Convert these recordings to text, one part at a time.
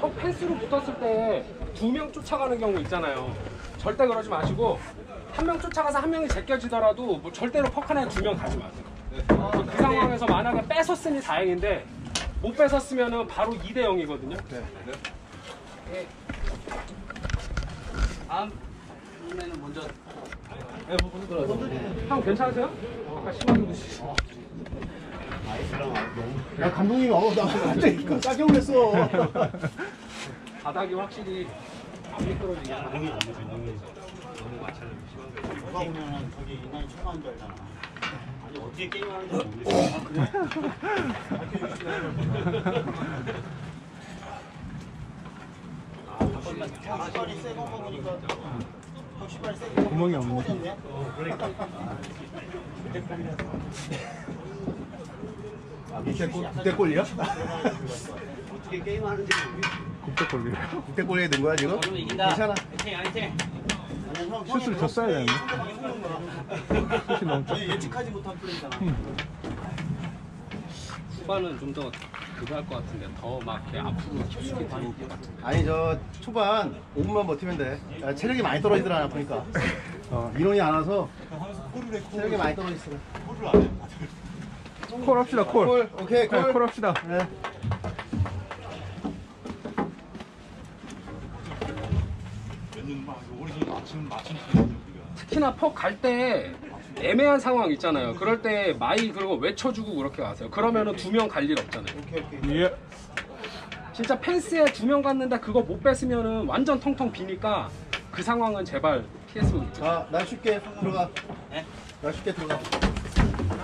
턱 펜스로 붙었을 때 두 명 쫓아가는 경우 있잖아요. 절대 그러지 마시고 한 명 쫓아가서 한 명이 제껴지더라도 뭐 절대로 퍽 하나에 두 명 가지 마세요. 그 상황에서 만약에 뺏었으니 다행인데 못 뺏었으면은 바로 2대 0이거든요. 다음 분에는 먼저 형 괜찮으세요? 아까 심하게 드시죠. 야 감독님이 어나 갑자기 깜짝 놀랐어. 바닥이 확실히 안 미끄러지게 하나. 누가 보면은 저기 인간이 최고한 줄 알잖아. 아니 어떻게 게임하는지 모르겠어. 턱시발이 세고 거 보니까 턱시발이 세고 구멍이 없네. 국대 골이야? 어떻게 게임하는지 모르겠어. 국대 골에 넣은 거야 지금? 그러면 이긴다. 괜찮아. 화이팅 화이팅. 슛을 줬어야 되는데. 슛이 너무 예측하지 못한 플레이잖아. 후반은 좀 더 그거 할 것 같은데 더 막 이렇게 앞으로 깊숙이 들어올 것 같은데. 아니 저 초반 5분만 버티면 돼. 야, 체력이 많이 떨어지더라 보니까. 어, 인원이 안 와서 체력이 많이 떨어졌어. call 합시다 call. call, 오케이 call. 네, call 합시다. 네. 특히나 퍽 갈 때 애매한 상황 있잖아요. 그럴 때 my 그리고 외쳐주고 그렇게 가세요. 그러면은 두 명 갈 일 없잖아요. 오케이 오케이. 예. 진짜 펜스에 두 명 갔는데 그거 못 뺐으면은 완전 텅텅 비니까 그 상황은 제발 피했으면 좋겠어요. 아, 나 쉽게 들어가. 나 쉽게 들어가.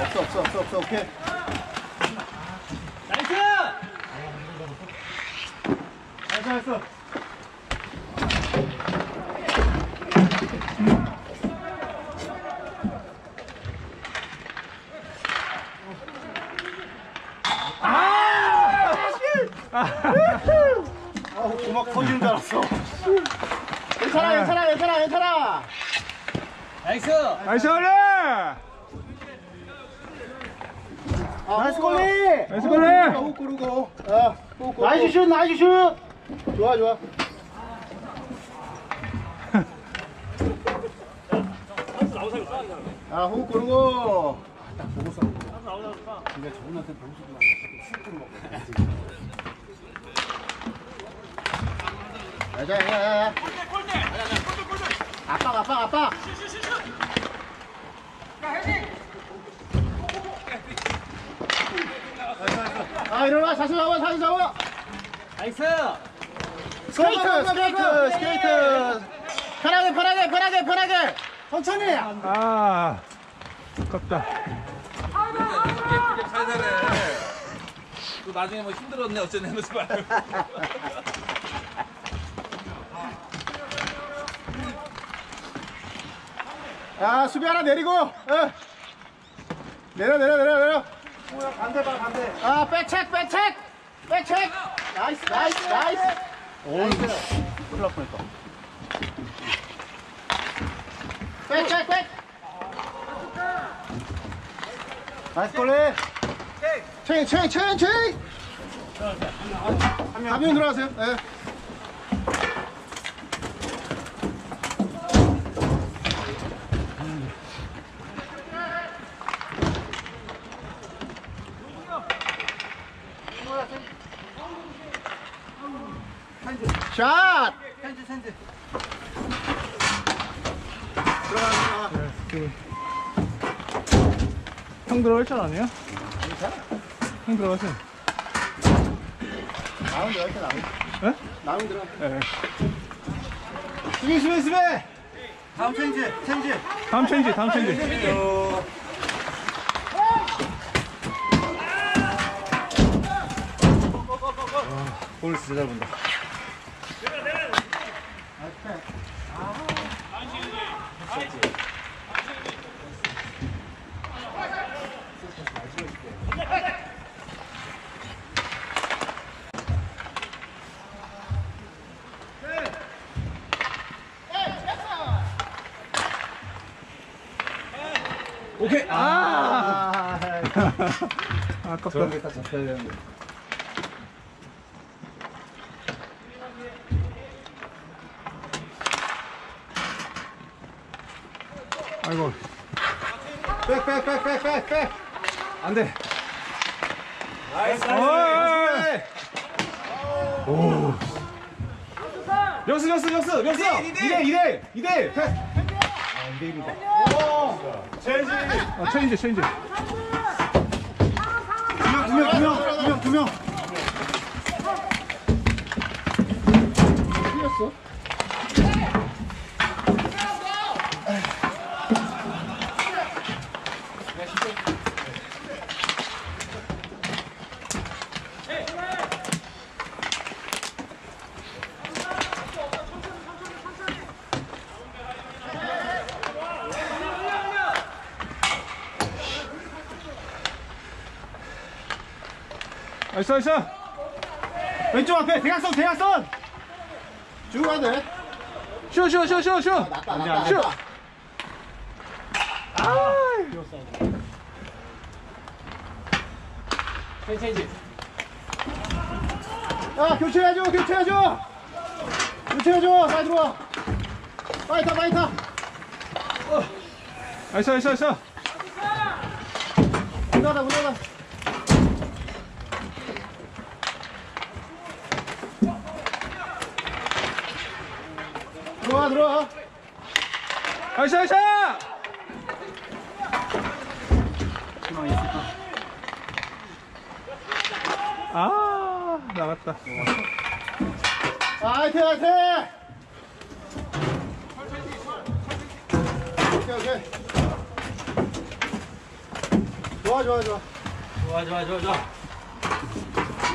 없어, 없어, 없어, 없어, 오케이. nice. 잘했어. 아우, 고막 터지는 줄 알았어. 괜찮아, 괜찮아, 괜찮아, 괜찮아. 나이스. 나이스 걸리. 나이스 골리! 나이스 고르고. 아, 훅 고르고. 나이스 슛, 나이스 슛! 좋아, 좋아. 아, 훅 고르고. 딱 보고 써. 근데 저분한테 보고서도 안 해. 슛을 먹고. 야, 야, 야, 야. 압박, 압박, 압박. 아 일어나 자세 잡아 자세 잡아 nice. 스케이트 스케이트 스케이트 편하게 편하게 편하게 편하게 천천히 아, 아깝다. 이게 살살해. 또 나중에 뭐 힘들었네 어쩌네 하면서 말고. 야 수비 하나 내리고 어. 내려 내려 내려 내려 반대 봐 반대. 아 back check back check! back check! nice nice nice! 오 큰일 날 뻔했다. back check back! 나이스 골리! 체인 체인 체인 체인! 한명 들어가세요. 예. 형 들어갈 줄 아니에요? 형 들어가세요. 나온 들어 이렇게 나온 예? 나온 들어 예. 수비 수비 수비 다음 체인지 체인지 다음 체인지, 다음 체인지. 볼 진짜 잘 본다 오케이. 아, 아 아깝다. 게딱 잡혀야 되는데 아이고. 백 백 백 백 백 백 안 돼. 나이스, 나이스. 오. 여수, 여수, 여수, 여수. 2대, 2대, 2대. 패스. 아, 2대1이다. 아, 체인지, 체인지. 두 명 두 명 두 명 두 명 틀렸어 nice, nice. 왼쪽 앞에 대각선 대각선. 쭉 가야 돼. 쉬어, 쉬어, 쉬어, 쉬어, 쉬어. 낫다 낫다. 쉬어. 낫다 체인지. 야 교체해줘 교체해줘. 교체해줘. 빨리 들어와. 빨리 타 빨리 타. nice, nice, nice. 문 닫아 문 닫아 들어와 들어와 나이스, 나이스. 아, 나갔다. 화이팅 화이팅 오케이 오케이 좋아 좋아 좋아 좋아 좋아 좋아 좋아.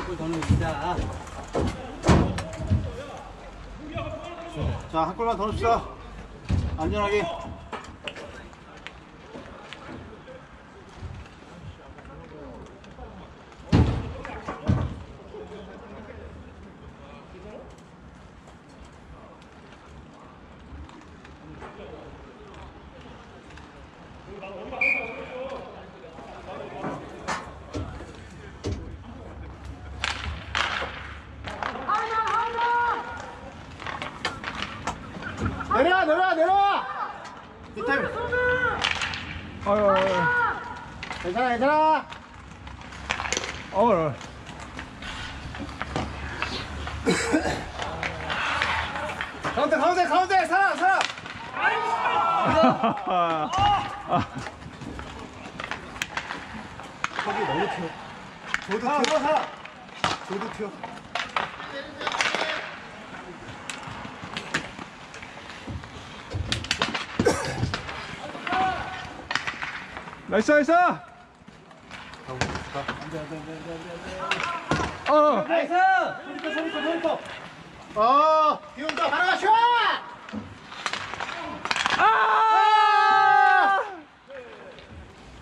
이거 더는 진짜. 자한 골만 더 넣읍시다 안전하게 내려와 내려와 내려와 밑에 아유, 아유, 괜찮아 아유. 아유. 가운데 가운데 가운데 살아 아, 거기 너무 튀어 조드 튀어. 조드 튀어. nice nice 어 nice! 소리터, 소리터, 소리터. 어, 비온다, 바로 슛! 아!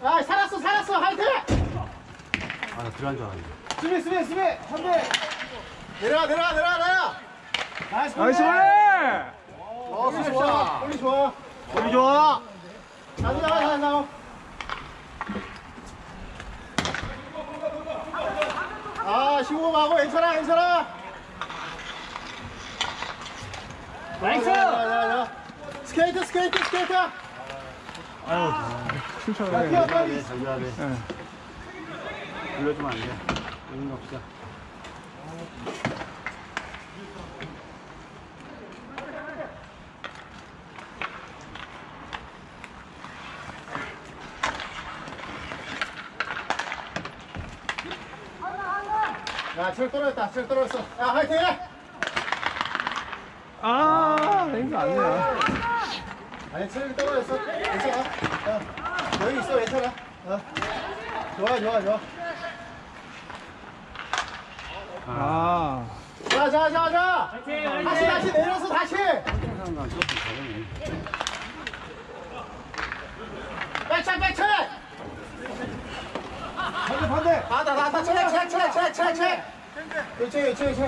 아, 살았어, 살았어, 화이팅! 아, 나 들어간 줄 알았네. 수비, 수비, 수비, 선배. 내려와, 내려와, 내려와, 내려와. nice, nice 어, 수비 좋아, 볼리 좋아. 볼리 좋아. 잘 나가, 잘 나가. 아, 15하고 괜찮아, 괜찮아. 나이스! 스케이트, 스케이트, 스케이트. 자, 춤춰야 뛰어, 돼 빨리. 장비하네. 응. 불러주면 안 돼. 여기 없어. 야, 칠 떨어졌다, 칠 떨어졌어. 야, 화이팅! 아 이거 아니야 아니, 칠 떨어졌어. 괜찮아. 어. 여기 있어, 괜찮아. 어. 좋아, 좋아, 좋아. 아 자, 자, 자, 자. 다시, 다시 내려서 다시. 백차, 백차. 반대, 반대. 나다, 나다. 책, 책, 책, 책, 책, 책. 그렇지, 그렇지, 그렇지.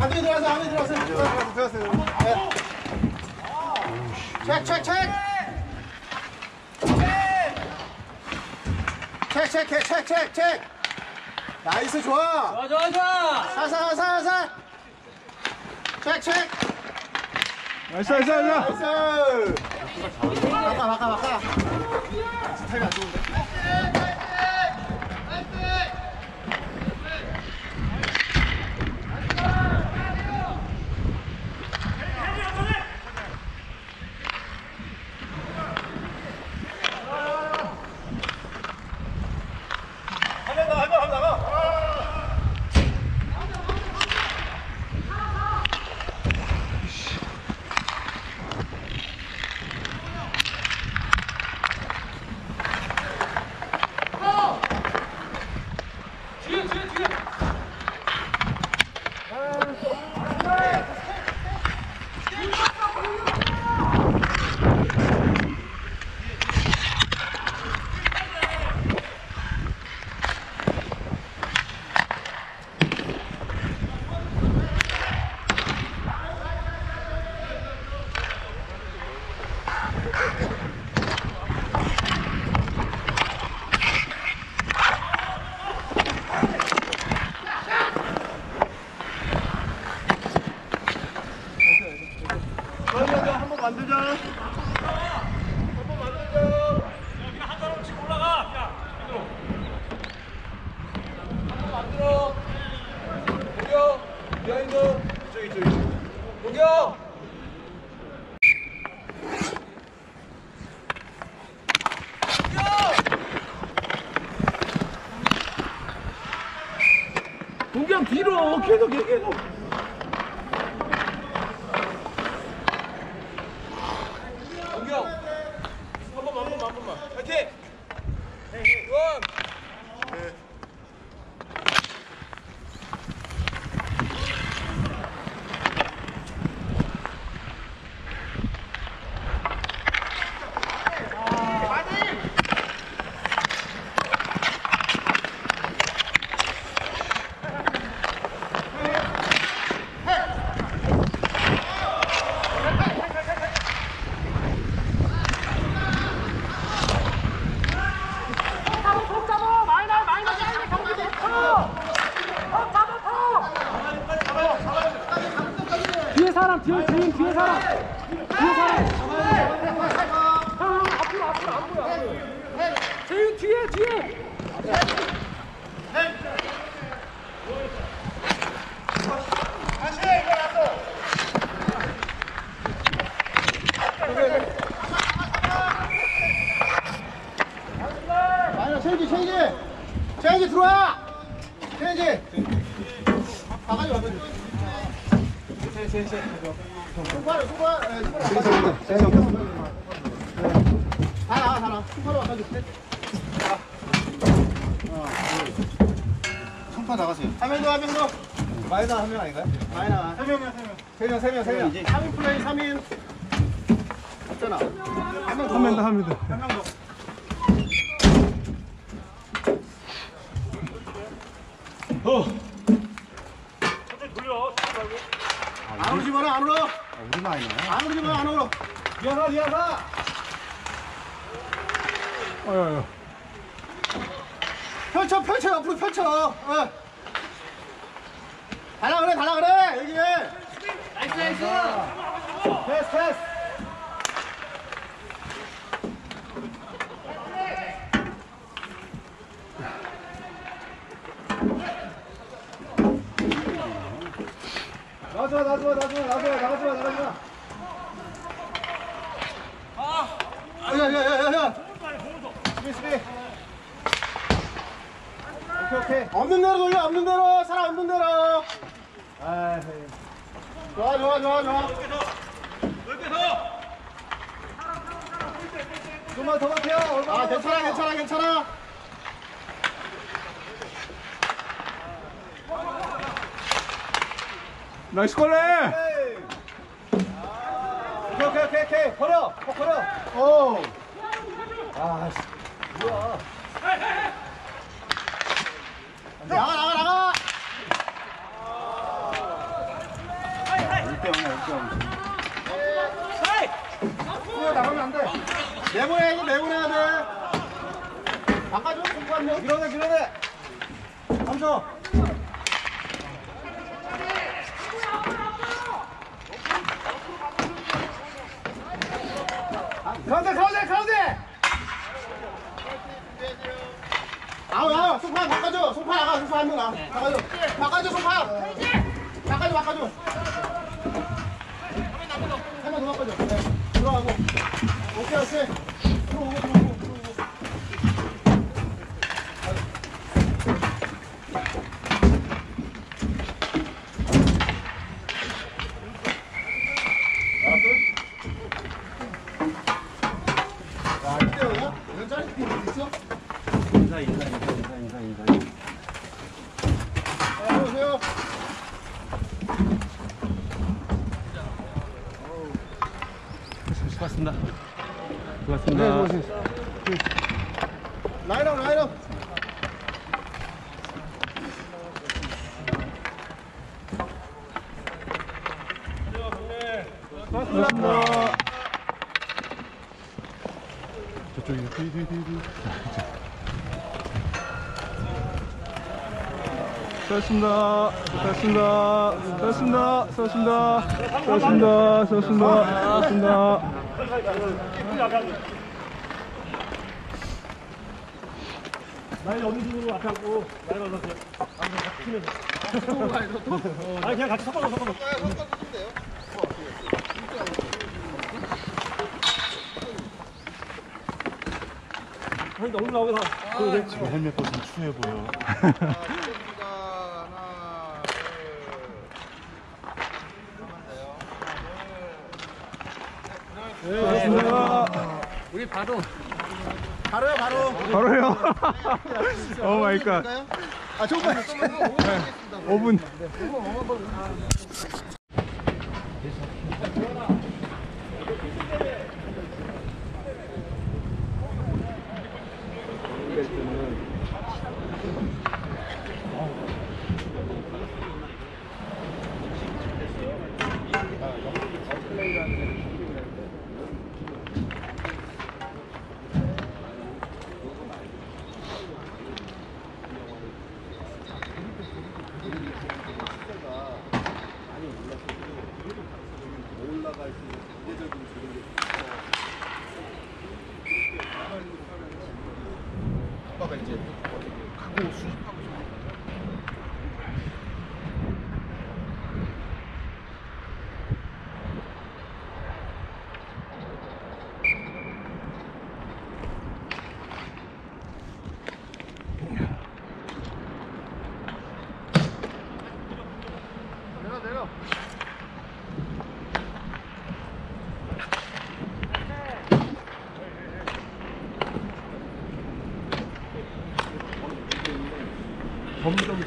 안에 들어가서, 안에 들어가서. 들어가세요. 책, 책, 책. 책, 책, 책, 책, 책, 책. 나이스, 좋아. 좋아, 좋아, 좋아. 살살, 살살. 체크, 체크. nice nice nice nice! 바꿔, 바꿔, 바꿔. 스타일이 안 좋은데? 손가락. 다 나와, 다 나와. 손가락 와가지고. 손파 나가세요. 한명 더, 한명 더. 마이너 한명 아닌가요? 마이나. 세 명이야, 세 명. 세 명, 세 명, 세 명. 3인 플레이, 3인. 없잖아. 한명 더. 하면 돼, 하면 돼. 한명 더. 안 오지 마라, 안 울어. 우리 마이너. 안 울지 마, 안 울어. 미안하, 미안하. 어여, 어여. 펼쳐, 펼쳐, 옆으로 펼쳐. 어. 달라 그래, 달라 그래, 여기. 나이스, 나이스. 패스, 패스. 나가지 마, 나가지 마, 나가지 마, 나가지 마, 나가지 마, 나가지 마. 야, 야, 야, 야, 야. 수비, 수비. 오케이, 오케이. 없는 대로 돌려, 없는 대로. 사람 없는 대로. 아, 좋아, 좋아, 좋아, 좋아. 좀만 더 버텨. 아, 괜찮아, 괜찮아, 괜찮아. nice goalie! 오케이, 오케이, 오케이, 오케이. 버려, 어, 버려. 오. 아, 씨. 뭐야. 나가, 나가, 나가. 1대 0이야 1대 0. 수야 나가면 안 돼. 내보내야 돼. 바꿔줘, 공부하면. 밀어내, 밀어내. 삼성. 가운데, 가운데, 가운데. 아우, 아우, 소파 바꿔줘. 소파 나가, 소파 한명 나가. 바꿔줘. 바꿔줘, 소파. 바꿔줘, 바꿔줘. 한명더 바꿔줘. 네. 들어가고. 오케이, 오케이. 수고하셨습니다. 수고하셨습니다. 수고하셨습니다. 수고하셨습니다. 수고하셨습니다. 수고하셨습니다. 나 여기 중으로 앞에 앉고 나이 올라세요. 아니 그냥 같이 섞어서 섞어서. 아니 너무 나오게 나. 아, 그 지금 헬멧 벗으면 추해 보여. 우리 바로 바로요, 바로. 바로요. 오 마이 갓. 아, 조금만. 5분. 점점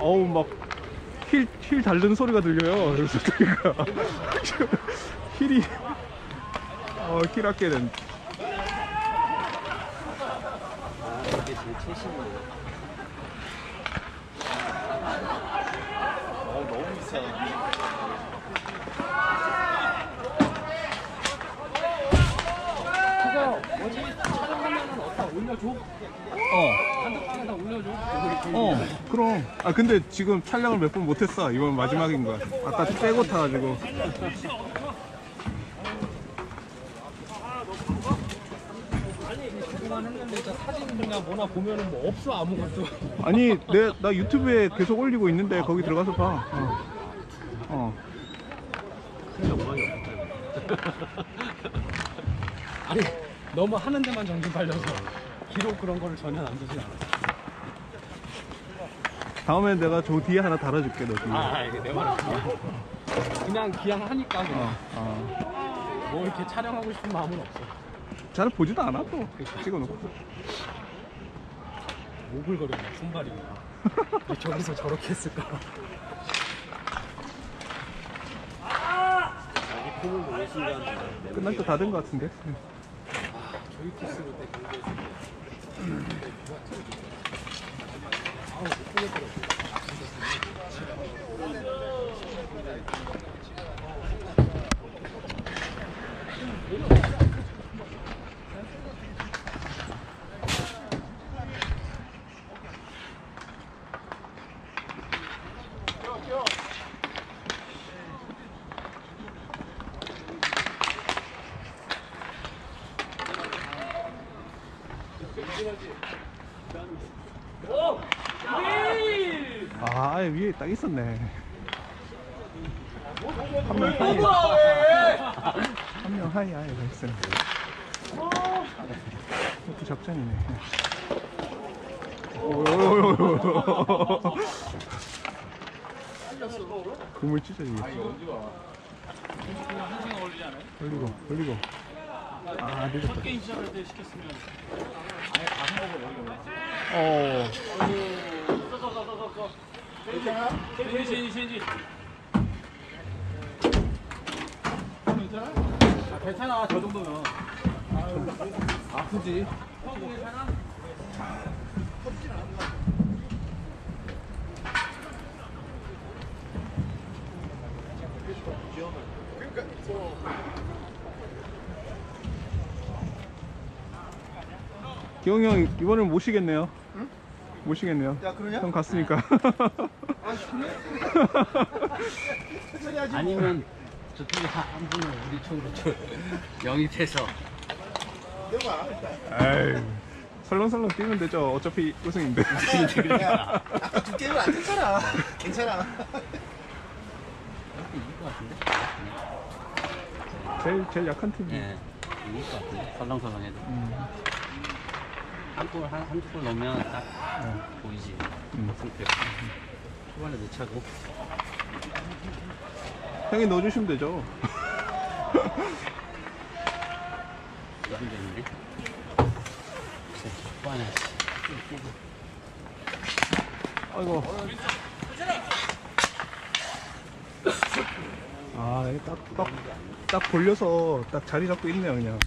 어우 막힐힐 달는 소리가 들려요. 그래서 힐이 어 힐 아껴야 된. 그거 뭐지 촬영하면은 어디다 올려줘? 어. 단톡방에다 올려줘. 어, 그럼. 아, 근데 지금 촬영을 몇 번 못했어. 이번 마지막인 거야. 아까 빼고 타가지고. 그만 했는데 진짜 사진이나 뭐나 보면은 뭐 없어 아무것도. 아니, 내, 나 유튜브에 계속 올리고 있는데 거기 들어가서 봐. 어. 어. 아니 너무 하는 데만 정신 팔려서 기록 그런 거를 전혀 안 두진 않아. 다음에 내가 저 뒤에 하나 달아줄게, 너 뒤에. 아 이게 내 말은 그냥 그냥 그냥 하니까 그냥 어, 어. 뭐 이렇게 촬영하고 싶은 마음은 없어. 잘 보지도 않아, 또. 찍어놓고. 오글거렸네 손발이. 왜 저기서 저렇게 했을까? 끝날 때 다 된 것 같은데. 저기 코스로 때 경기에서 아, 아예 위에 딱 있었네. 한 명 하이. 한 명 하이, 아예 있어. 이것도 작전이네. 그물 찢어지. 올리고, 올리고. 아, 늦었다. 게임 시작할 때 시켰으면 어. 신지. 아 괜찮아 저 정도면. 아프지. 기홍이 형 이번엔 못 쉬겠네요. 못 쉬겠네요. 야, 그러냐? 형 갔으니까. 아니면 저쪽에 한 분을 우리 쪽으로 저 영입해서 에이, 설렁설렁 뛰면 되죠. 어차피 우승인데. 야, 아까 두 게임을 안 했잖아. 괜찮아. 이길 것 같은데? 제일 제일 약한 팀이. 예, 이길 것 같은데? 설렁설렁 해도 음, 한골 한 한두 골 넣으면 딱 보이지 음. 초반에 못 차고 형이 넣어주시면 되죠. 되는데 초반에 아이고. 아, 딱, 딱, 딱 돌려서 딱 자리 잡고 있네요, 그냥.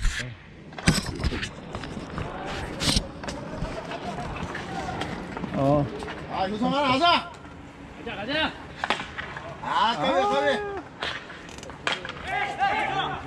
어. 아, 효성아, 가자! 가자, 가자! 아, 까비, 까비! 아.